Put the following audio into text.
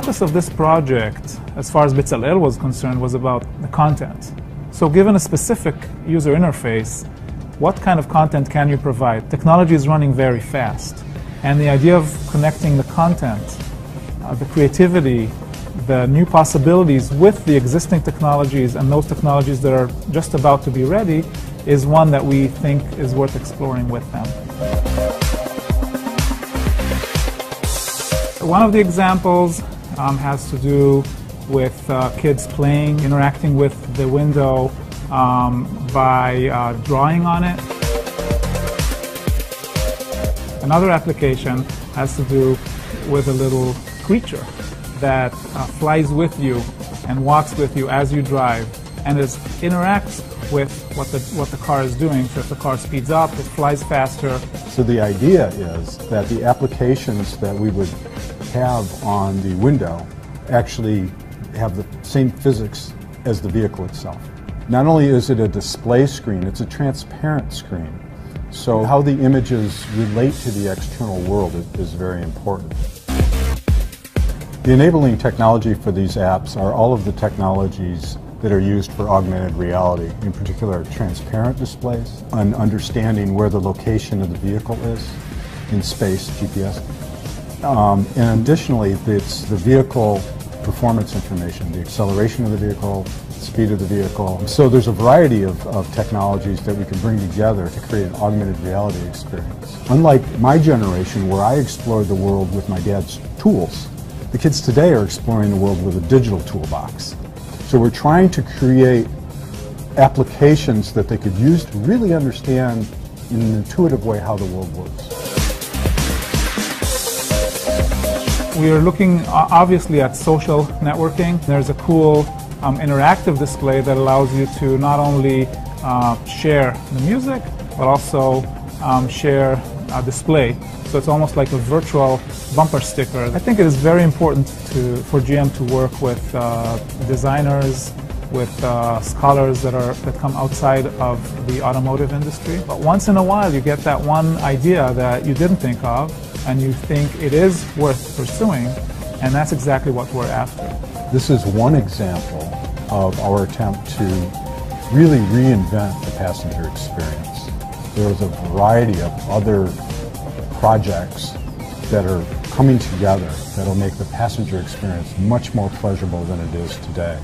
focus of this project, as far as Bezalel was concerned, was about the content. So given a specific user interface, what kind of content can you provide? Technology is running very fast. And the idea of connecting the content, uh, the creativity, the new possibilities with the existing technologies and those technologies that are just about to be ready is one that we think is worth exploring with them. One of the examples um, has to do with uh, kids playing, interacting with the window um, by uh, drawing on it. Another application has to do with a little creature that uh, flies with you and walks with you as you drive and is, interacts with what the, what the car is doing. So if the car speeds up, it flies faster. So the idea is that the applications that we would have on the window actually have the same physics as the vehicle itself. Not only is it a display screen, it's a transparent screen. So how the images relate to the external world is very important. The enabling technology for these apps are all of the technologies that are used for augmented reality, in particular transparent displays, and understanding where the location of the vehicle is in space, GPS. Um, and additionally, it's the vehicle performance information, the acceleration of the vehicle, speed of the vehicle. So there's a variety of, of technologies that we can bring together to create an augmented reality experience. Unlike my generation where I explored the world with my dad's tools, the kids today are exploring the world with a digital toolbox. So we're trying to create applications that they could use to really understand in an intuitive way how the world works. We are looking obviously at social networking. There's a cool um, interactive display that allows you to not only uh, share the music, but also um, share a display. So it's almost like a virtual bumper sticker. I think it is very important to, for GM to work with uh, designers, with uh, scholars that are that come outside of the automotive industry. But once in a while, you get that one idea that you didn't think of, and you think it is worth pursuing, and that's exactly what we're after. This is one example of our attempt to really reinvent the passenger experience. There is a variety of other projects that are coming together that'll make the passenger experience much more pleasurable than it is today.